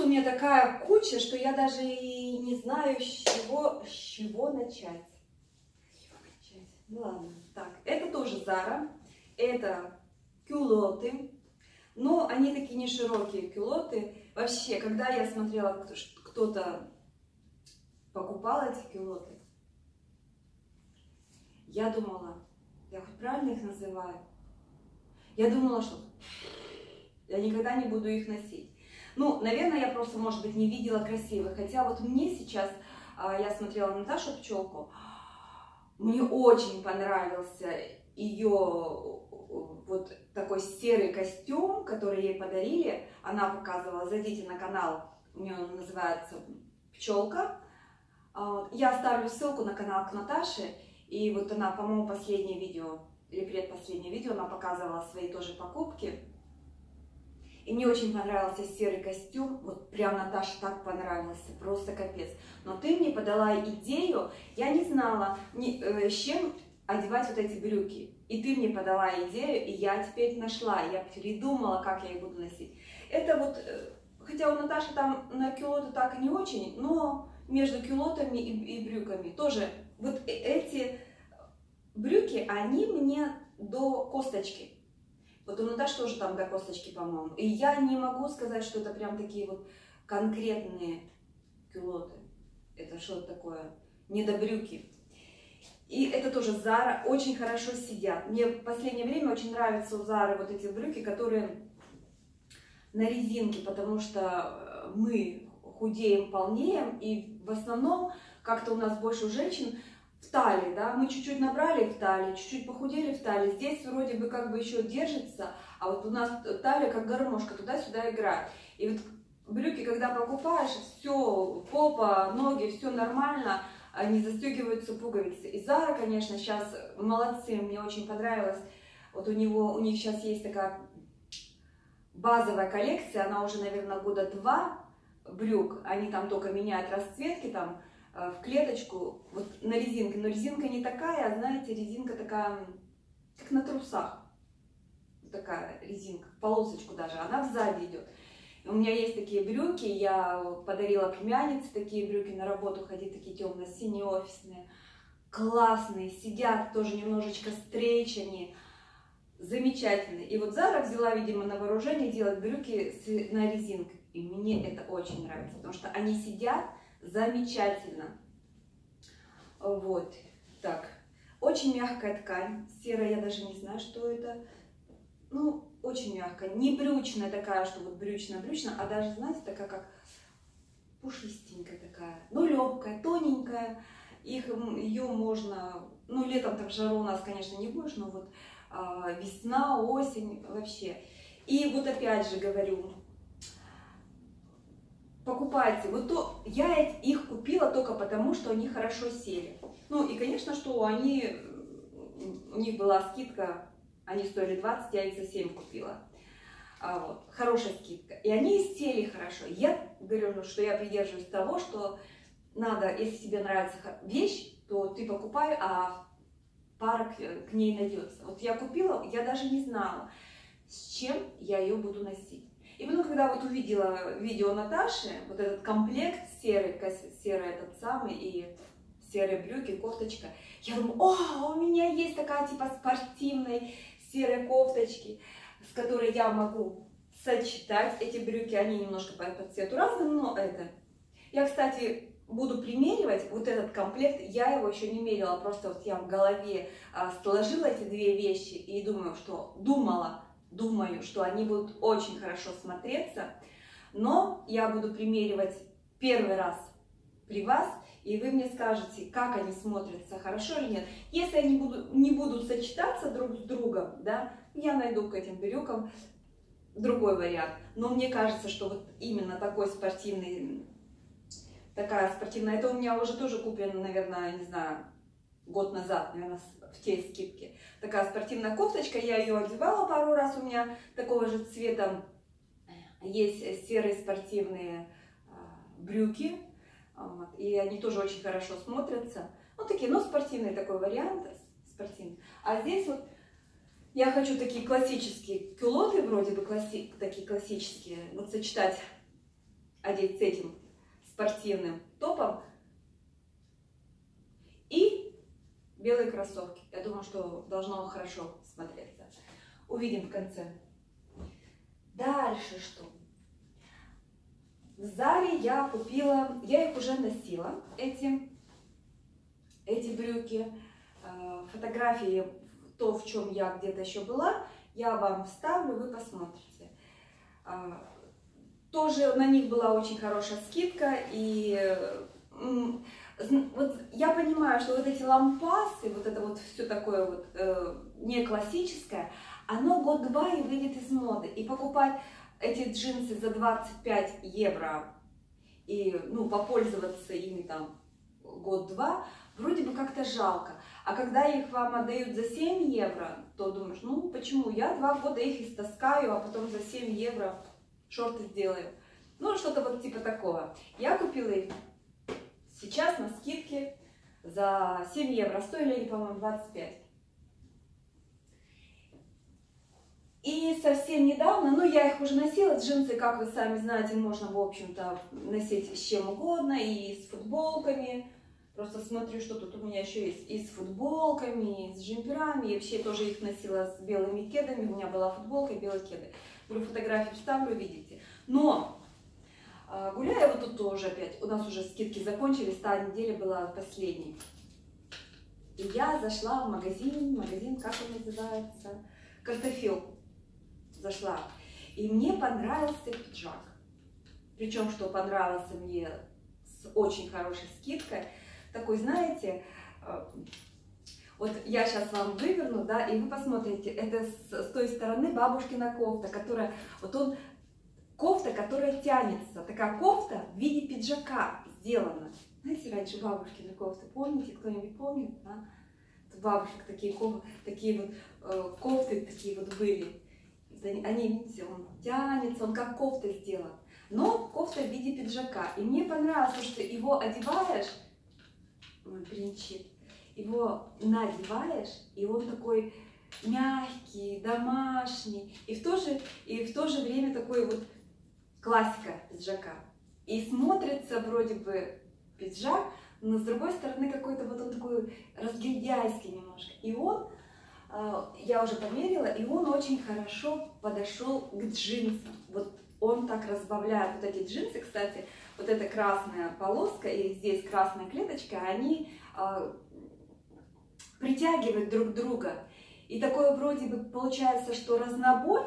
у меня такая куча, что я даже и не знаю, с чего, с чего начать. Ну ладно, так, это тоже Зара, это кюлоты, но они такие не широкие кюлоты. Вообще, когда я смотрела, кто-то покупал эти кюлоты, я думала, я хоть правильно их называю? Я думала, что я никогда не буду их носить. Ну, наверное, я просто, может быть, не видела красивых. Хотя вот мне сейчас, а, я смотрела Наташу Пчелку, мне очень понравился ее вот такой серый костюм, который ей подарили. Она показывала, зайдите на канал, у нее называется Пчелка. А, я оставлю ссылку на канал к Наташе. И вот она, по-моему, последнее видео, или предпоследнее видео, она показывала свои тоже покупки. И мне очень понравился серый костюм, вот прям Наташа так понравился, просто капец. Но ты мне подала идею, я не знала, не, э, с чем одевать вот эти брюки. И ты мне подала идею, и я теперь нашла, я передумала, как я их буду носить. Это вот, э, хотя у Наташи там на кюлоты так и не очень, но между кюлотами и, и брюками тоже вот э, эти брюки, они мне до косточки. Вот у Наташи тоже там до косточки, по-моему. И я не могу сказать, что это прям такие вот конкретные кюлоты. Это что-то такое, не до брюки. И это тоже Зара, очень хорошо сидят. Мне в последнее время очень нравятся у Зары вот эти брюки, которые на резинке, потому что э, мы худеем, полнеем, и в основном как-то у нас больше у женщин в талии, да, мы чуть-чуть набрали в талии, чуть-чуть похудели в талии, здесь вроде бы как бы еще держится, а вот у нас талия как гармошка туда-сюда играет. И вот брюки, когда покупаешь, все, попа, ноги, все нормально, они застегиваются пуговицы. И Зара, конечно, сейчас молодцы, мне очень понравилось. Вот у него, у них сейчас есть такая базовая коллекция, она уже, наверное, года два брюк, они там только меняют расцветки, там, в клеточку, вот на резинке. Но резинка не такая, а знаете, резинка такая, как на трусах. Такая резинка, полосочку даже, она сзади идет. У меня есть такие брюки, я подарила племяннице такие брюки на работу ходить, такие темно-синие офисные. Классные, сидят тоже немножечко стрейч они, замечательные. И вот Зара взяла, видимо, на вооружение делать брюки на резинке. И мне это очень нравится, потому что они сидят, Замечательно. Вот. Так. Очень мягкая ткань. Серая, я даже не знаю, что это. Ну, очень мягкая. Не брючная такая, что вот брючная-брючная, а даже, знаете, такая как пушистенькая такая. Ну, легкая, тоненькая. Их, ее можно, ну, летом так жару у нас, конечно, не будешь, но вот а, весна, осень вообще. И вот опять же говорю, покупайте. Вот то, я их купила только потому, что они хорошо сели. Ну и, конечно, что они, у них была скидка, они стоили 20, я их за 7 купила. А, вот, хорошая скидка. И они сели хорошо. Я говорю, что я придерживаюсь того, что надо, если тебе нравится вещь, то ты покупай, а пара к, к ней найдется. Вот я купила, я даже не знала, с чем я ее буду носить. И потом, когда вот увидела видео Наташи, вот этот комплект серый, серый этот самый, и серые брюки, кофточка, я думаю, о, у меня есть такая типа спортивной серой кофточки, с которой я могу сочетать эти брюки, они немножко по, по цвету разные, но это. Я, кстати, буду примеривать вот этот комплект, я его еще не мерила, просто вот я в голове а, сложила эти две вещи и думаю, что думала, думаю, что они будут очень хорошо смотреться, но я буду примеривать первый раз при вас, и вы мне скажете, как они смотрятся, хорошо или нет. Если они будут, не будут сочетаться друг с другом, да, я найду к этим брюкам другой вариант. Но мне кажется, что вот именно такой спортивный, такая спортивная, это у меня уже тоже куплено, наверное, не знаю, год назад, наверное, в те скидки. Такая спортивная кофточка, я ее одевала пару раз, у меня такого же цвета есть серые спортивные а, брюки, вот, и они тоже очень хорошо смотрятся. Вот такие, ну, спортивный такой вариант, спортивный. А здесь вот я хочу такие классические кюлоты, вроде бы класси, такие классические, вот сочетать одеть с этим спортивным топом и белые кроссовки. Я думаю, что должно хорошо смотреться. Увидим в конце. Дальше что? В зале я купила, я их уже носила, эти, эти брюки. Э, фотографии, то, в чем я где-то еще была, я вам вставлю, вы посмотрите. Э, тоже на них была очень хорошая скидка, и вот я понимаю, что вот эти лампасы, вот это вот все такое вот э, не классическое, оно год-два и выйдет из моды. И покупать эти джинсы за 25 евро и ну, попользоваться ими там год-два, вроде бы как-то жалко. А когда их вам отдают за 7 евро, то думаешь, ну почему, я два года их истаскаю, а потом за 7 евро шорты сделаю. Ну, что-то вот типа такого. Я купила их сейчас на скидке за 7 евро. Стоили они, по-моему, 25. И совсем недавно, ну я их уже носила, джинсы, как вы сами знаете, можно, в общем-то, носить с чем угодно, и с футболками. Просто смотрю, что тут у меня еще есть и с футболками, и с джемперами. Я вообще тоже их носила с белыми кедами. У меня была футболка и белые кеды. Говорю, фотографию вставлю, видите. Но а, гуляю вот тут тоже опять. У нас уже скидки закончились, та неделя была последней. И я зашла в магазин, магазин, как он называется, картофел зашла. И мне понравился пиджак. Причем, что понравился мне с очень хорошей скидкой. Такой, знаете, э, вот я сейчас вам выверну, да, и вы посмотрите, это с, с той стороны бабушкина кофта, которая, вот он, кофта, которая тянется, такая кофта в виде пиджака сделана. Знаете, раньше бабушкины кофты, помните, кто-нибудь помнит, да? бабушек такие, такие вот э, кофты такие вот были они, видите, он тянется, он как кофта сделан. Но кофта в виде пиджака. И мне понравилось, что его одеваешь, он бренчит, его надеваешь, и он такой мягкий, домашний, и в то же, и в то же время такой вот классика пиджака. И смотрится вроде бы пиджак, но с другой стороны какой-то вот он такой разгильдяйский немножко. И он а, я уже померила, и он очень хорошо подошел к джинсам. Вот он так разбавляет вот эти джинсы, кстати, вот эта красная полоска и здесь красная клеточка, они э, притягивают друг друга. И такое вроде бы получается, что разнобой,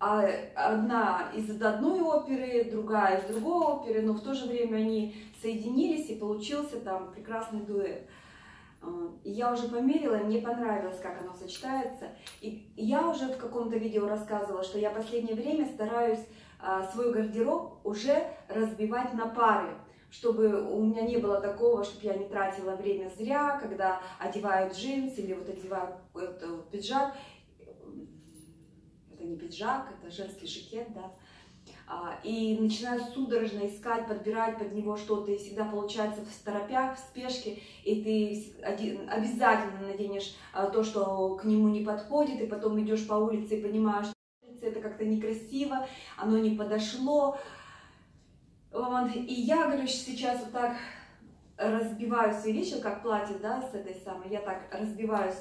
э, одна из одной оперы, другая из другой оперы, но в то же время они соединились и получился там прекрасный дуэт. И я уже померила, мне понравилось, как оно сочетается. И я уже в каком-то видео рассказывала, что я последнее время стараюсь а, свой гардероб уже разбивать на пары, чтобы у меня не было такого, чтобы я не тратила время зря, когда одеваю джинсы или вот одеваю пиджак. Пиджак, это женский жакет, да а, и начинаю судорожно искать, подбирать под него что-то, и всегда получается в торопях, в спешке, и ты обязательно наденешь а, то, что к нему не подходит, и потом идешь по улице и понимаешь, что это как-то некрасиво, оно не подошло. И я, говорю, сейчас вот так разбиваю свои вещи, как платье, да, с этой самой, я так разбиваю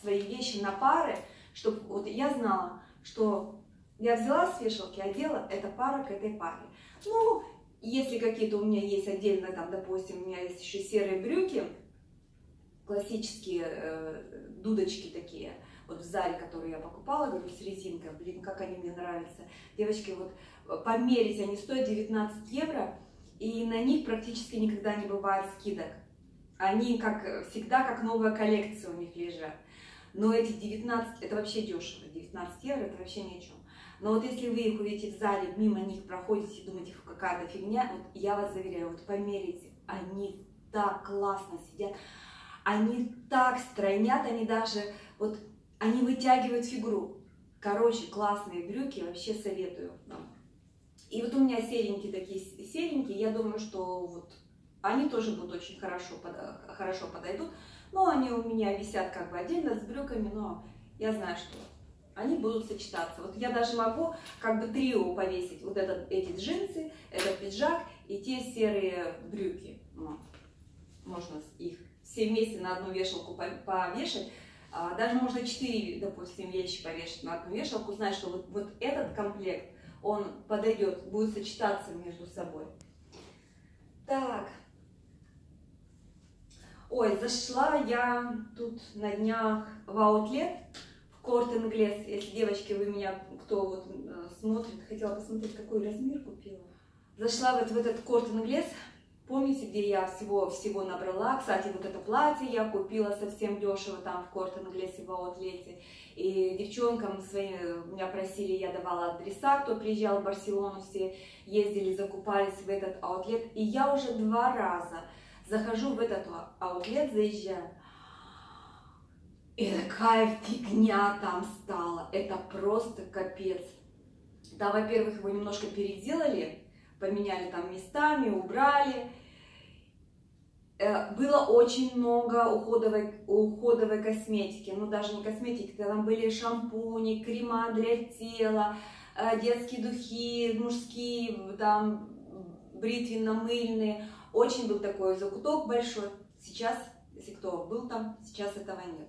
свои вещи на пары, чтобы вот я знала, что я взяла с вешалки, одела, это пара к этой паре. Ну, если какие-то у меня есть отдельно, там, допустим, у меня есть еще серые брюки, классические э, дудочки такие, вот в зале, которые я покупала, говорю, с резинкой, блин, как они мне нравятся. Девочки, вот померить, они стоят 19 евро, и на них практически никогда не бывает скидок. Они, как всегда, как новая коллекция у них лежат. Но эти 19, это вообще дешево, 19 евро, это вообще ни о чем. Но вот если вы их увидите в зале, мимо них проходите и думаете, какая-то фигня, вот я вас заверяю, вот померите, они так классно сидят, они так стройнят, они даже, вот, они вытягивают фигуру. Короче, классные брюки, вообще советую вам. И вот у меня серенькие такие, серенькие, я думаю, что вот они тоже будут очень хорошо, хорошо подойдут. Но они у меня висят как бы отдельно с брюками, но я знаю, что они будут сочетаться. Вот я даже могу как бы трио повесить. Вот этот, эти джинсы, этот пиджак и те серые брюки. Вот. Можно их все вместе на одну вешалку повешать. А, даже можно четыре, допустим, вещи повешать на одну вешалку, знать, что вот, вот этот комплект, он подойдет, будет сочетаться между собой. Так. Ой, зашла я тут на днях в аутлет, в Корт Инглес. Если, девочки, вы меня, кто вот э, смотрит, хотела посмотреть, какой размер купила. Зашла вот в этот Корт Инглес, Помните, где я всего-всего набрала? Кстати, вот это платье я купила совсем дешево там в Кортон Глессе в аутлете. И девчонкам своим меня просили, я давала адреса, кто приезжал в Барселону, все ездили, закупались в этот аутлет. И я уже два раза захожу в этот аутлет, заезжаю. И такая фигня там стала. Это просто капец. Да, во-первых, его немножко переделали, поменяли там местами, убрали. Э, было очень много уходовой, уходовой косметики, ну даже не косметики, там были шампуни, крема для тела, э, детские духи, мужские, там бритвенно-мыльные. Очень был такой закуток большой. Сейчас, если кто был там, сейчас этого нет.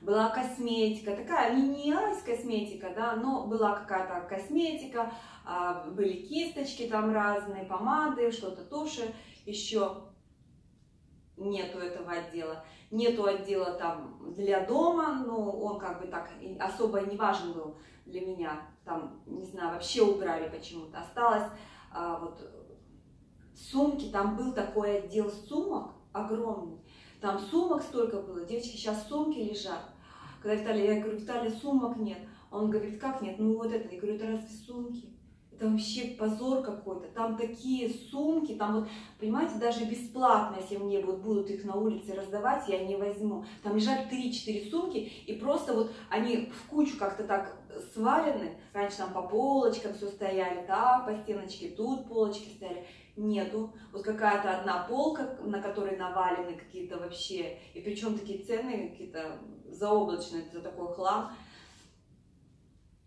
Была косметика, такая не, косметика, да, но была какая-то косметика, а, были кисточки там разные, помады, что-то туши, еще нету этого отдела. Нету отдела там для дома, но он как бы так особо не важен был для меня. Там, не знаю, вообще убрали почему-то. Осталось а, вот сумки, там был такой отдел сумок огромный. Там сумок столько было, девочки, сейчас сумки лежат. Когда Виталий, я говорю, Виталий, сумок нет. Он говорит, как нет? Ну вот это. Я говорю, это разве сумки? это вообще позор какой-то. Там такие сумки, там вот, понимаете, даже бесплатно, если мне вот будут их на улице раздавать, я не возьму. Там лежат 3-4 сумки, и просто вот они в кучу как-то так свалены. Раньше там по полочкам все стояли, так, по стеночке, тут полочки стояли. Нету. Вот какая-то одна полка, на которой навалены какие-то вообще, и причем такие цены какие-то заоблачные за такой хлам.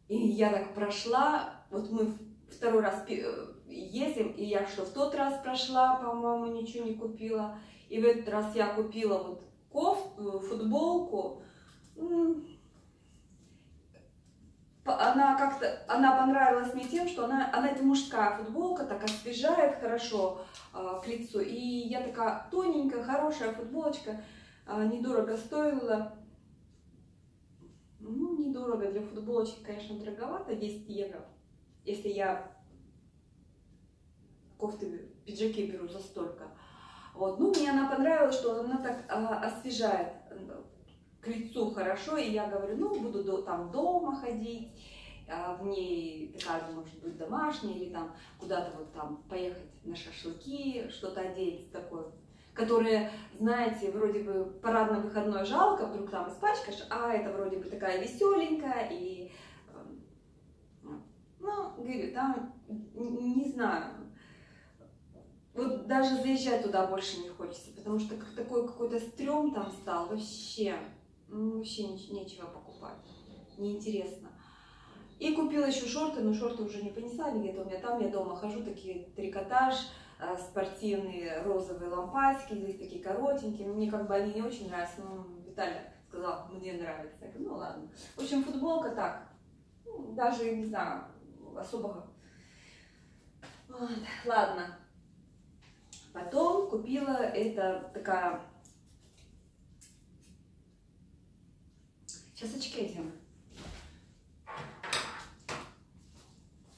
И я так прошла, вот мы второй раз э, ездим, и я что, в тот раз прошла, по-моему, ничего не купила. И в этот раз я купила вот кофту, футболку. Она как-то, она понравилась мне тем, что она, она это мужская футболка, так освежает хорошо э, к лицу. И я такая тоненькая, хорошая футболочка, э, недорого стоила. Ну, недорого для футболочки, конечно, дороговато, 10 евро если я кофты, пиджаки беру за столько. Вот. Ну, мне она понравилась, что она так а, освежает к лицу хорошо, и я говорю, ну, буду до, там дома ходить, а, в ней такая, может быть, домашняя, или там куда-то вот там поехать на шашлыки, что-то одеть такое, которые, знаете, вроде бы парадно-выходной жалко, вдруг там испачкаешь, а это вроде бы такая веселенькая, и ну, говорю, там, не знаю, вот даже заезжать туда больше не хочется, потому что такой какой-то стрём там стал, вообще, ну, вообще нечего покупать, неинтересно. И купила еще шорты, но шорты уже не понесла где-то у меня там, я дома хожу, такие трикотаж, э, спортивные розовые лампасики, здесь такие коротенькие, мне как бы они не очень нравятся, но Виталий сказал, мне нравится. Я говорю, ну ладно. В общем, футболка так, ну, даже, не знаю, особого. Вот, ладно. Потом купила это такая... Сейчас очки одену.